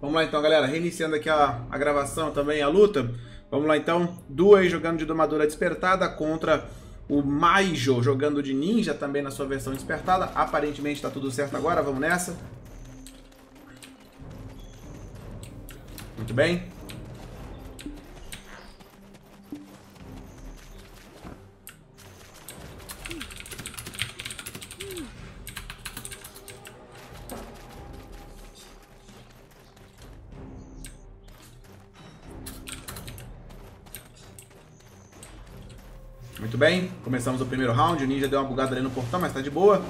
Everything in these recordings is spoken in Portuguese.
Vamos lá então, galera. Reiniciando aqui a, a gravação também, a luta. Vamos lá então. Duas jogando de domadora despertada contra o Maijo jogando de ninja também na sua versão despertada. Aparentemente está tudo certo agora. Vamos nessa. Muito bem. Muito bem, começamos o primeiro round. O Ninja deu uma bugada ali no portão, mas tá de boa.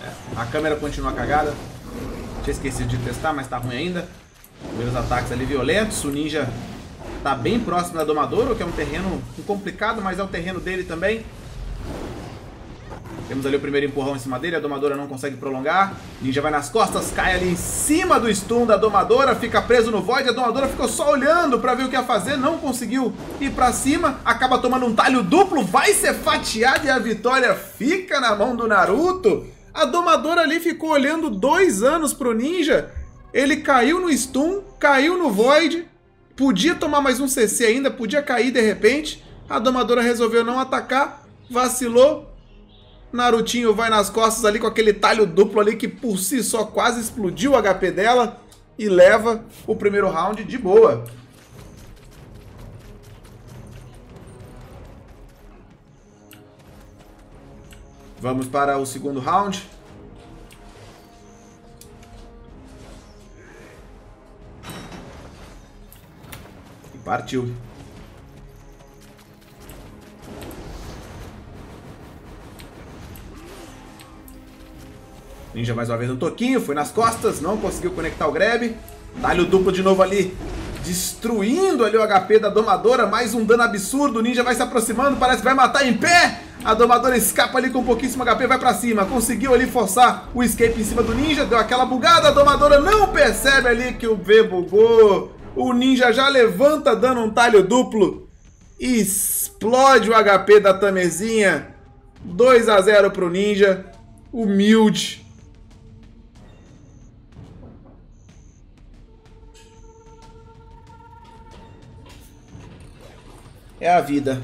É, a câmera continua cagada. Tinha esquecido de testar, mas tá ruim ainda. Primeiros ataques ali violentos. O Ninja tá bem próximo da Domadora, que é um terreno complicado, mas é o terreno dele também. Temos ali o primeiro empurrão em cima dele, a domadora não consegue prolongar. Ninja vai nas costas, cai ali em cima do stun da domadora, fica preso no void. A domadora ficou só olhando pra ver o que ia fazer, não conseguiu ir pra cima. Acaba tomando um talho duplo, vai ser fatiado e a vitória fica na mão do Naruto. A domadora ali ficou olhando dois anos pro ninja. Ele caiu no stun, caiu no void. Podia tomar mais um CC ainda, podia cair de repente. A domadora resolveu não atacar, vacilou, Narutinho vai nas costas ali com aquele talho duplo ali que por si só quase explodiu o HP dela e leva o primeiro round de boa. Vamos para o segundo round. E partiu. Ninja mais uma vez no toquinho, foi nas costas, não conseguiu conectar o grab. Talho duplo de novo ali, destruindo ali o HP da Domadora, mais um dano absurdo, o Ninja vai se aproximando, parece que vai matar em pé. A Domadora escapa ali com pouquíssimo HP, vai pra cima, conseguiu ali forçar o escape em cima do Ninja, deu aquela bugada, a Domadora não percebe ali que o V bugou. O Ninja já levanta dando um talho duplo, explode o HP da Tamezinha, 2 a 0 pro Ninja, humilde. É a vida.